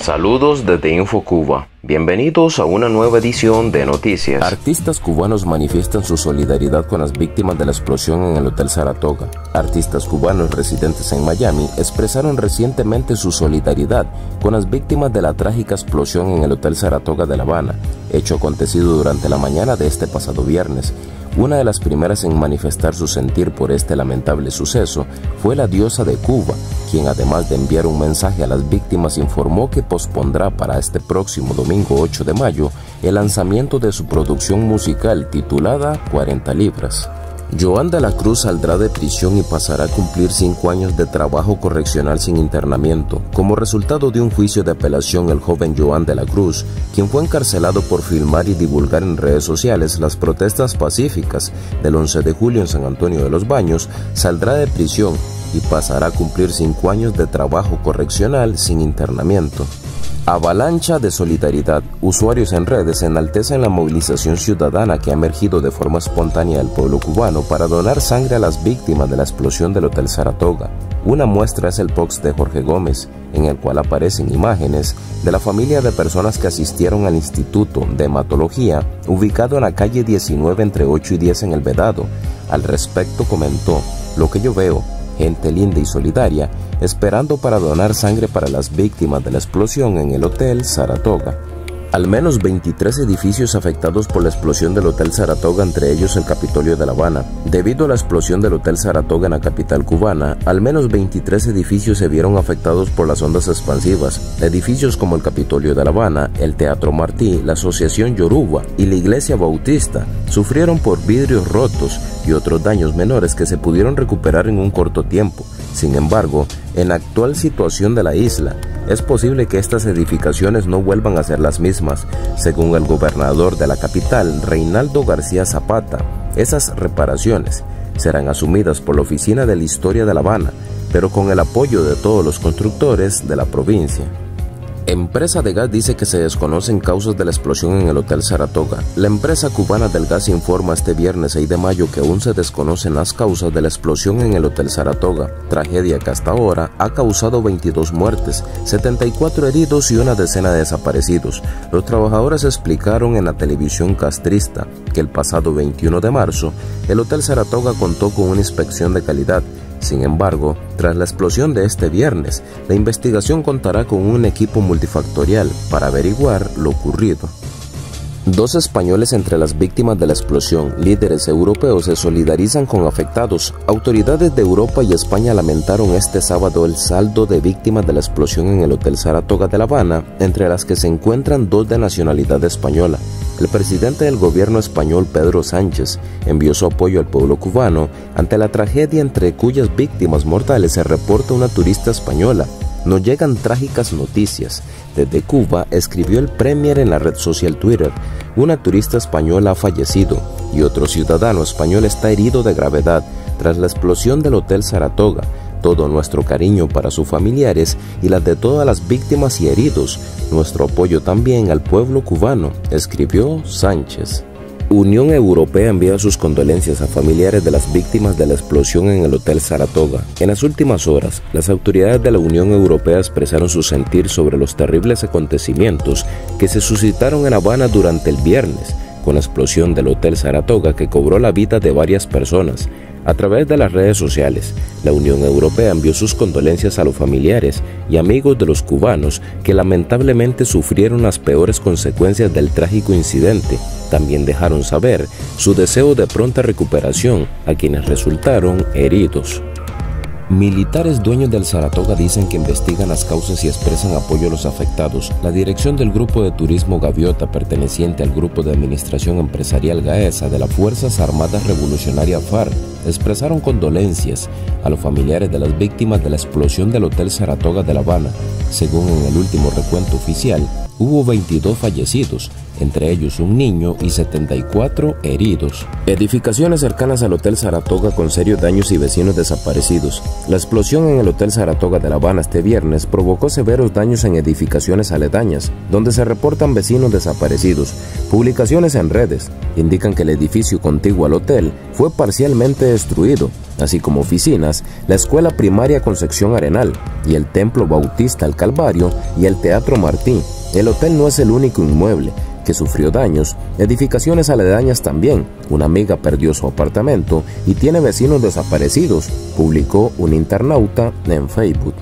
Saludos desde InfoCuba. Bienvenidos a una nueva edición de Noticias. Artistas cubanos manifiestan su solidaridad con las víctimas de la explosión en el Hotel Saratoga. Artistas cubanos residentes en Miami expresaron recientemente su solidaridad con las víctimas de la trágica explosión en el Hotel Saratoga de La Habana, hecho acontecido durante la mañana de este pasado viernes. Una de las primeras en manifestar su sentir por este lamentable suceso fue la diosa de Cuba, quien además de enviar un mensaje a las víctimas informó que pospondrá para este próximo domingo 8 de mayo el lanzamiento de su producción musical titulada 40 libras. Joan de la Cruz saldrá de prisión y pasará a cumplir cinco años de trabajo correccional sin internamiento. Como resultado de un juicio de apelación, el joven Joan de la Cruz, quien fue encarcelado por filmar y divulgar en redes sociales las protestas pacíficas del 11 de julio en San Antonio de los Baños, saldrá de prisión y pasará a cumplir cinco años de trabajo correccional sin internamiento. Avalancha de solidaridad. Usuarios en redes enaltecen la movilización ciudadana que ha emergido de forma espontánea del pueblo cubano para donar sangre a las víctimas de la explosión del Hotel Saratoga. Una muestra es el post de Jorge Gómez, en el cual aparecen imágenes de la familia de personas que asistieron al Instituto de Hematología, ubicado en la calle 19 entre 8 y 10 en El Vedado. Al respecto comentó, lo que yo veo, gente linda y solidaria, esperando para donar sangre para las víctimas de la explosión en el Hotel Saratoga. Al menos 23 edificios afectados por la explosión del Hotel Saratoga, entre ellos el Capitolio de La Habana. Debido a la explosión del Hotel Saratoga en la capital cubana, al menos 23 edificios se vieron afectados por las ondas expansivas. Edificios como el Capitolio de La Habana, el Teatro Martí, la Asociación Yoruba y la Iglesia Bautista sufrieron por vidrios rotos y otros daños menores que se pudieron recuperar en un corto tiempo. Sin embargo, en la actual situación de la isla, es posible que estas edificaciones no vuelvan a ser las mismas. Según el gobernador de la capital, Reinaldo García Zapata, esas reparaciones serán asumidas por la Oficina de la Historia de La Habana, pero con el apoyo de todos los constructores de la provincia. Empresa de gas dice que se desconocen causas de la explosión en el Hotel Saratoga. La empresa cubana del gas informa este viernes 6 de mayo que aún se desconocen las causas de la explosión en el Hotel Saratoga, tragedia que hasta ahora ha causado 22 muertes, 74 heridos y una decena de desaparecidos. Los trabajadores explicaron en la televisión castrista que el pasado 21 de marzo el Hotel Saratoga contó con una inspección de calidad sin embargo, tras la explosión de este viernes, la investigación contará con un equipo multifactorial para averiguar lo ocurrido. Dos españoles entre las víctimas de la explosión, líderes europeos, se solidarizan con afectados. Autoridades de Europa y España lamentaron este sábado el saldo de víctimas de la explosión en el Hotel Saratoga de La Habana, entre las que se encuentran dos de nacionalidad española. El presidente del gobierno español, Pedro Sánchez, envió su apoyo al pueblo cubano ante la tragedia entre cuyas víctimas mortales se reporta una turista española. Nos llegan trágicas noticias. Desde Cuba, escribió el Premier en la red social Twitter, una turista española ha fallecido y otro ciudadano español está herido de gravedad tras la explosión del Hotel Saratoga. Todo nuestro cariño para sus familiares y las de todas las víctimas y heridos. Nuestro apoyo también al pueblo cubano, escribió Sánchez. Unión Europea envía sus condolencias a familiares de las víctimas de la explosión en el Hotel Saratoga. En las últimas horas, las autoridades de la Unión Europea expresaron su sentir sobre los terribles acontecimientos que se suscitaron en Habana durante el viernes, con la explosión del Hotel Saratoga que cobró la vida de varias personas. A través de las redes sociales, la Unión Europea envió sus condolencias a los familiares y amigos de los cubanos que lamentablemente sufrieron las peores consecuencias del trágico incidente. También dejaron saber su deseo de pronta recuperación a quienes resultaron heridos. Militares dueños del Saratoga dicen que investigan las causas y expresan apoyo a los afectados. La dirección del Grupo de Turismo Gaviota, perteneciente al Grupo de Administración Empresarial GAESA de las Fuerzas Armadas Revolucionarias FARC, expresaron condolencias a los familiares de las víctimas de la explosión del Hotel Saratoga de La Habana. Según en el último recuento oficial, hubo 22 fallecidos, entre ellos un niño y 74 heridos. Edificaciones cercanas al Hotel Saratoga con serios daños y vecinos desaparecidos. La explosión en el Hotel Saratoga de La Habana este viernes provocó severos daños en edificaciones aledañas, donde se reportan vecinos desaparecidos. Publicaciones en redes indican que el edificio contiguo al hotel fue parcialmente destruido, así como oficinas, la escuela primaria Concepción Arenal y el Templo Bautista al Calvario y el Teatro Martín. El hotel no es el único inmueble que sufrió daños, edificaciones aledañas también. Una amiga perdió su apartamento y tiene vecinos desaparecidos, publicó un internauta en Facebook.